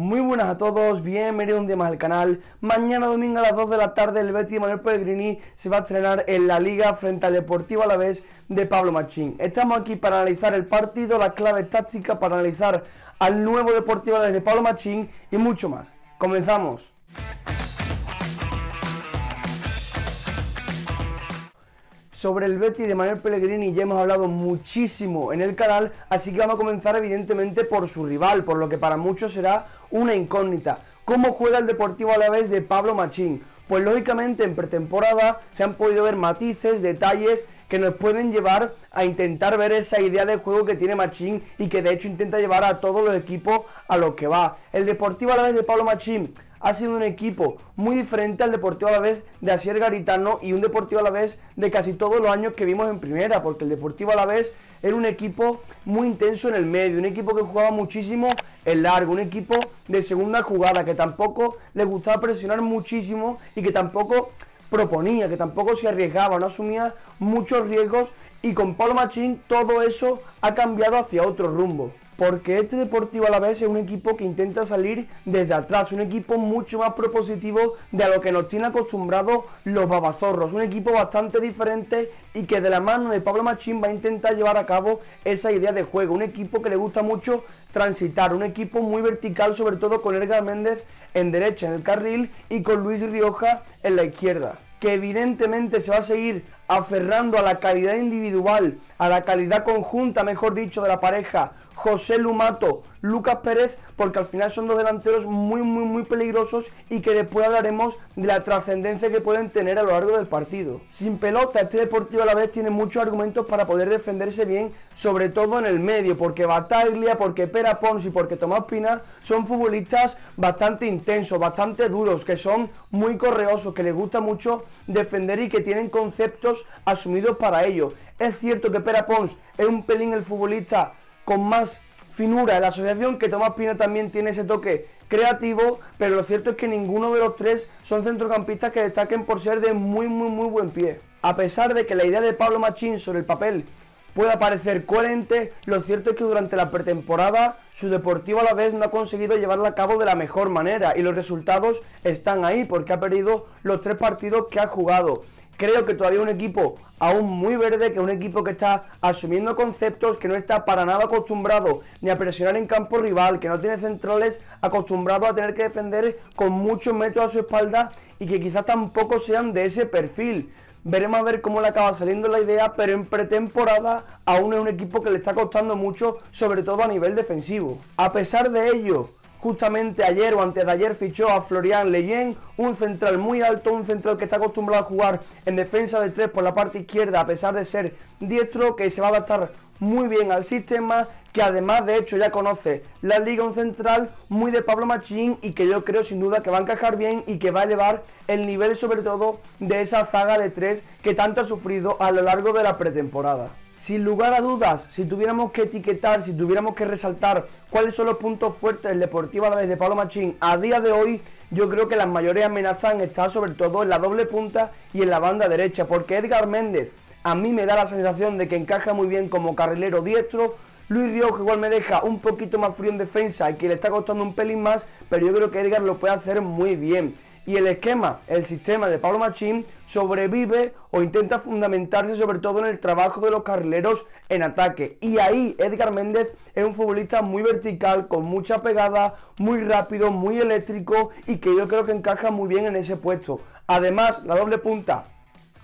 Muy buenas a todos, bienvenidos un día más al canal. Mañana domingo a las 2 de la tarde el de Manuel Pellegrini se va a estrenar en la Liga frente al Deportivo Alavés de Pablo Machín. Estamos aquí para analizar el partido, las claves tácticas, para analizar al nuevo Deportivo Alavés de Pablo Machín y mucho más. Comenzamos. Sobre el Betty de Manuel Pellegrini ya hemos hablado muchísimo en el canal, así que vamos a comenzar evidentemente por su rival, por lo que para muchos será una incógnita. ¿Cómo juega el Deportivo a la vez de Pablo Machín? Pues lógicamente en pretemporada se han podido ver matices, detalles que nos pueden llevar a intentar ver esa idea de juego que tiene Machín y que de hecho intenta llevar a todos los equipos a lo que va. El Deportivo a la vez de Pablo Machín ha sido un equipo muy diferente al Deportivo a la vez de Asier Garitano y un Deportivo a la vez de casi todos los años que vimos en primera, porque el Deportivo a la vez era un equipo muy intenso en el medio, un equipo que jugaba muchísimo en largo, un equipo de segunda jugada, que tampoco le gustaba presionar muchísimo y que tampoco proponía, que tampoco se arriesgaba, no asumía muchos riesgos y con Pablo Machín todo eso ha cambiado hacia otro rumbo porque este Deportivo a la vez es un equipo que intenta salir desde atrás, un equipo mucho más propositivo de a lo que nos tiene acostumbrados los babazorros, un equipo bastante diferente y que de la mano de Pablo Machín va a intentar llevar a cabo esa idea de juego, un equipo que le gusta mucho transitar, un equipo muy vertical, sobre todo con Edgar Méndez en derecha en el carril y con Luis Rioja en la izquierda que evidentemente se va a seguir aferrando a la calidad individual, a la calidad conjunta, mejor dicho, de la pareja José Lumato, Lucas Pérez, porque al final son dos delanteros muy, muy, muy peligrosos y que después hablaremos de la trascendencia que pueden tener a lo largo del partido. Sin pelota, este Deportivo a la vez tiene muchos argumentos para poder defenderse bien, sobre todo en el medio, porque Bataglia, porque Pera Pons y porque Tomás Pina son futbolistas bastante intensos, bastante duros, que son muy correosos, que les gusta mucho defender y que tienen conceptos asumidos para ello. Es cierto que Pera Pons es un pelín el futbolista con más finura en la asociación, que Tomás Pina también tiene ese toque creativo, pero lo cierto es que ninguno de los tres son centrocampistas que destaquen por ser de muy, muy, muy buen pie. A pesar de que la idea de Pablo Machín sobre el papel pueda parecer coherente, lo cierto es que durante la pretemporada su Deportivo a la vez no ha conseguido llevarla a cabo de la mejor manera y los resultados están ahí porque ha perdido los tres partidos que ha jugado. Creo que todavía un equipo aún muy verde, que un equipo que está asumiendo conceptos, que no está para nada acostumbrado ni a presionar en campo rival, que no tiene centrales acostumbrados a tener que defender con muchos metros a su espalda y que quizás tampoco sean de ese perfil. Veremos a ver cómo le acaba saliendo la idea, pero en pretemporada aún es un equipo que le está costando mucho, sobre todo a nivel defensivo. A pesar de ello, Justamente ayer o antes de ayer fichó a Florian Leyen, un central muy alto, un central que está acostumbrado a jugar en defensa de tres por la parte izquierda, a pesar de ser diestro, que se va a adaptar muy bien al sistema, que además de hecho ya conoce la liga, un central muy de Pablo Machín y que yo creo sin duda que va a encajar bien y que va a elevar el nivel sobre todo de esa zaga de tres que tanto ha sufrido a lo largo de la pretemporada. Sin lugar a dudas, si tuviéramos que etiquetar, si tuviéramos que resaltar cuáles son los puntos fuertes del Deportivo a la vez de Pablo Machín a día de hoy, yo creo que las mayores amenazas han estado sobre todo en la doble punta y en la banda derecha, porque Edgar Méndez a mí me da la sensación de que encaja muy bien como carrilero diestro, Luis Rioja igual me deja un poquito más frío en defensa y que le está costando un pelín más, pero yo creo que Edgar lo puede hacer muy bien y el esquema, el sistema de Pablo Machín sobrevive o intenta fundamentarse sobre todo en el trabajo de los carrileros en ataque. Y ahí Edgar Méndez es un futbolista muy vertical, con mucha pegada, muy rápido, muy eléctrico y que yo creo que encaja muy bien en ese puesto. Además, la doble punta,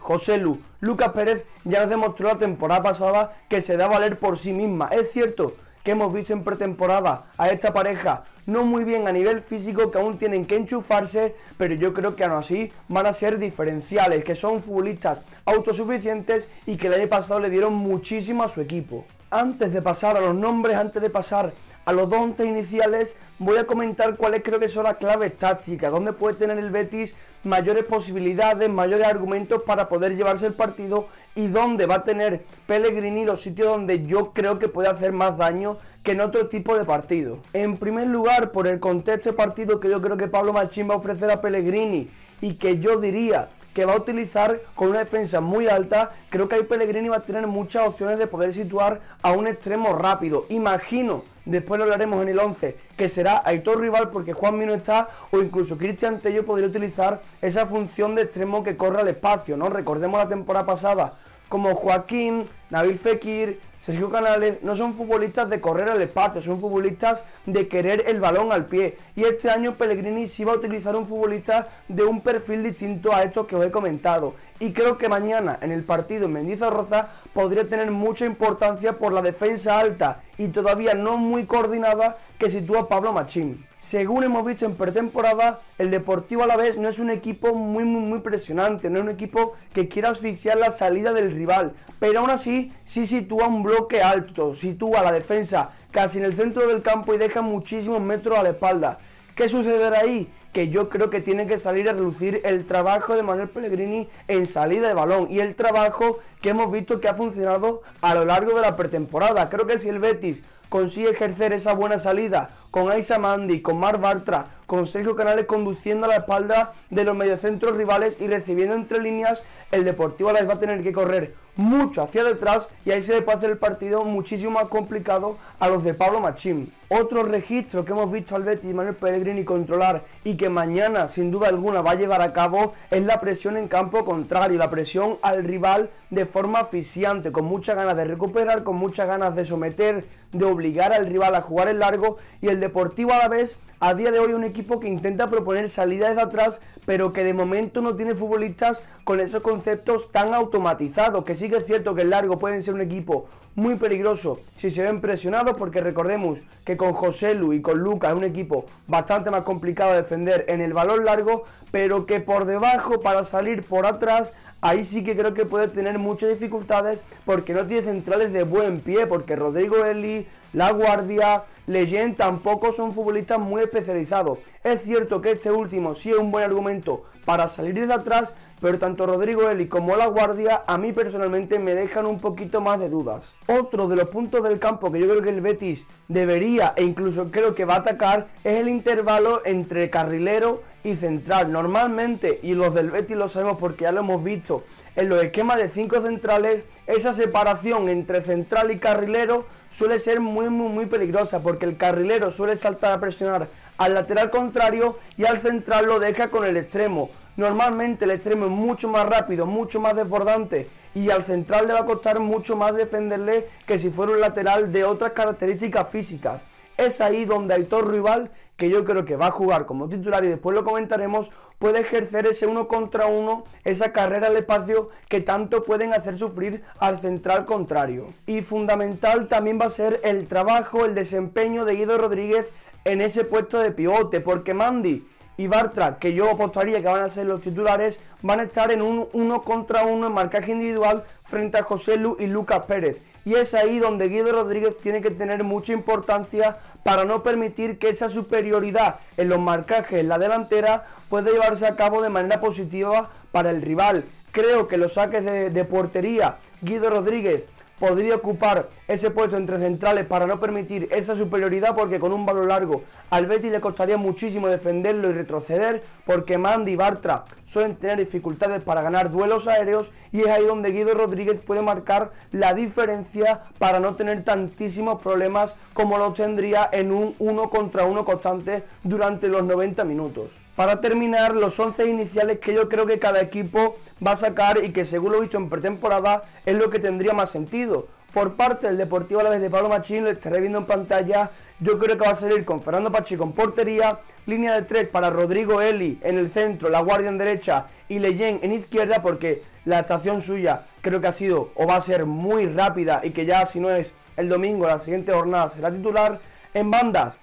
José Lu, Lucas Pérez ya nos demostró la temporada pasada que se da a valer por sí misma. Es cierto que hemos visto en pretemporada a esta pareja no muy bien a nivel físico, que aún tienen que enchufarse, pero yo creo que aún así van a ser diferenciales, que son futbolistas autosuficientes y que el año pasado le dieron muchísimo a su equipo. Antes de pasar a los nombres, antes de pasar a los dos once iniciales voy a comentar cuáles creo que son las claves tácticas, dónde puede tener el Betis mayores posibilidades, mayores argumentos para poder llevarse el partido y dónde va a tener Pellegrini los sitios donde yo creo que puede hacer más daño que en otro tipo de partido. En primer lugar, por el contexto de partido que yo creo que Pablo Machín va a ofrecer a Pellegrini y que yo diría que va a utilizar con una defensa muy alta, creo que ahí Pellegrini va a tener muchas opciones de poder situar a un extremo rápido. Imagino después lo hablaremos en el 11, que será Aitor Rival porque Juan Mino está, o incluso Cristian Tello podría utilizar esa función de extremo que corre al espacio, ¿no? Recordemos la temporada pasada como Joaquín, Nabil Fekir, Sergio Canales, no son futbolistas de correr al espacio, son futbolistas de querer el balón al pie. Y este año Pellegrini sí va a utilizar un futbolista de un perfil distinto a estos que os he comentado. Y creo que mañana en el partido en Mendizorroza podría tener mucha importancia por la defensa alta y todavía no muy coordinada que sitúa Pablo Machín. Según hemos visto en pretemporada, el Deportivo a la vez no es un equipo muy, muy, muy presionante, no es un equipo que quiera asfixiar la salida del rival, pero aún así sí sitúa un bloque alto, sitúa la defensa casi en el centro del campo y deja muchísimos metros a la espalda. ¿Qué sucederá ahí? Que yo creo que tiene que salir a reducir el trabajo de Manuel Pellegrini en salida de balón y el trabajo que hemos visto que ha funcionado a lo largo de la pretemporada. Creo que si el Betis consigue ejercer esa buena salida con Aisa Mandi, con Mar Bartra, con Sergio Canales conduciendo a la espalda de los mediocentros rivales y recibiendo entre líneas, el Deportivo les va a tener que correr mucho hacia detrás y ahí se le puede hacer el partido muchísimo más complicado a los de Pablo Machín. Otro registro que hemos visto al Betis y Manuel Pellegrini controlar y que mañana sin duda alguna va a llevar a cabo es la presión en campo contrario, la presión al rival de forma asfixiante, con muchas ganas de recuperar, con muchas ganas de someter, de obligar al rival a jugar el largo y el Deportivo a la vez a día de hoy un equipo que intenta proponer salidas de atrás pero que de momento no tiene futbolistas con esos conceptos tan automatizados que sí que es cierto que el largo pueden ser un equipo muy peligroso si se ven presionados porque recordemos que con José Lu y con Lucas es un equipo bastante más complicado de defender en el balón largo pero que por debajo para salir por atrás ahí sí que creo que puede tener muchas dificultades porque no tiene centrales de buen pie, porque Rodrigo Eli, La Guardia, Leyen tampoco son futbolistas muy especializados. Es cierto que este último sí es un buen argumento para salir desde atrás, pero tanto Rodrigo Eli como La Guardia a mí personalmente me dejan un poquito más de dudas. Otro de los puntos del campo que yo creo que el Betis debería e incluso creo que va a atacar es el intervalo entre carrilero y central. Normalmente, y los del Betis lo sabemos porque ya lo hemos visto, en los esquemas de cinco centrales, esa separación entre central y carrilero suele ser muy, muy, muy peligrosa porque el carrilero suele saltar a presionar al lateral contrario y al central lo deja con el extremo. Normalmente el extremo es mucho más rápido, mucho más desbordante y al central le va a costar mucho más defenderle que si fuera un lateral de otras características físicas. Es ahí donde Aitor Rival, que yo creo que va a jugar como titular y después lo comentaremos, puede ejercer ese uno contra uno, esa carrera al espacio que tanto pueden hacer sufrir al central contrario. Y fundamental también va a ser el trabajo, el desempeño de Guido Rodríguez en ese puesto de pivote, porque Mandy y Bartra, que yo apostaría que van a ser los titulares, van a estar en un uno contra uno en marcaje individual frente a José Lu y Lucas Pérez. Y es ahí donde Guido Rodríguez tiene que tener mucha importancia para no permitir que esa superioridad en los marcajes en la delantera pueda llevarse a cabo de manera positiva para el rival. Creo que los saques de, de portería, Guido Rodríguez podría ocupar ese puesto entre centrales para no permitir esa superioridad porque con un balón largo al Betis le costaría muchísimo defenderlo y retroceder porque Mandy y Bartra suelen tener dificultades para ganar duelos aéreos y es ahí donde Guido Rodríguez puede marcar la diferencia para no tener tantísimos problemas como lo tendría en un uno contra uno constante durante los 90 minutos. Para terminar, los 11 iniciales que yo creo que cada equipo va a sacar y que según lo visto en pretemporada es lo que tendría más sentido. Por parte del Deportivo a la vez de Pablo Machín, lo estaré viendo en pantalla, yo creo que va a salir con Fernando Pacheco en portería, línea de 3 para Rodrigo Eli en el centro, la guardia en derecha y Leyen en izquierda porque la estación suya creo que ha sido o va a ser muy rápida y que ya si no es el domingo, la siguiente jornada será titular. En bandas,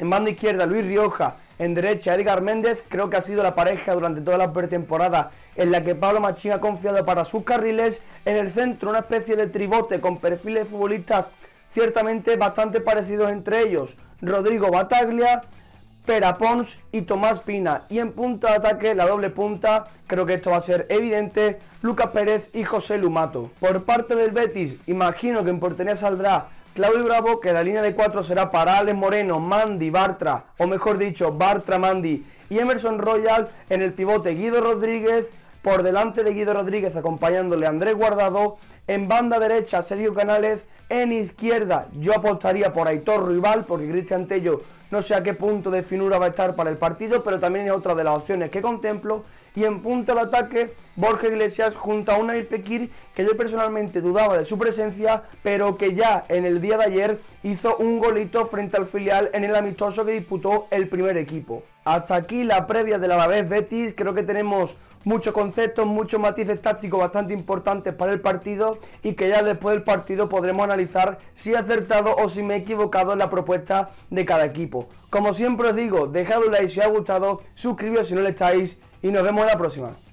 en banda izquierda Luis Rioja, en derecha, Edgar Méndez creo que ha sido la pareja durante toda la pretemporada en la que Pablo Machín ha confiado para sus carriles. En el centro, una especie de tribote con perfiles de futbolistas ciertamente bastante parecidos entre ellos. Rodrigo Bataglia, Pera Pons y Tomás Pina. Y en punta de ataque, la doble punta, creo que esto va a ser evidente, Lucas Pérez y José Lumato. Por parte del Betis, imagino que en portería saldrá Claudio Bravo, que la línea de cuatro será para Alex Moreno, Mandy, Bartra, o mejor dicho, Bartra, Mandy y Emerson Royal en el pivote. Guido Rodríguez, por delante de Guido Rodríguez acompañándole Andrés Guardado, en banda derecha Sergio Canales, En izquierda yo apostaría por Aitor Rival, porque Cristian Tello no sé a qué punto de finura va a estar para el partido, pero también es otra de las opciones que contemplo. Y en punto de ataque, Borja Iglesias junto a una Fekir que yo personalmente dudaba de su presencia, pero que ya en el día de ayer hizo un golito frente al filial en el amistoso que disputó el primer equipo. Hasta aquí la previa de la Alavés Betis, creo que tenemos muchos conceptos, muchos matices tácticos bastante importantes para el partido y que ya después del partido podremos analizar si he acertado o si me he equivocado en la propuesta de cada equipo. Como siempre os digo, dejad un like si os ha gustado, suscribíos si no lo estáis y nos vemos en la próxima.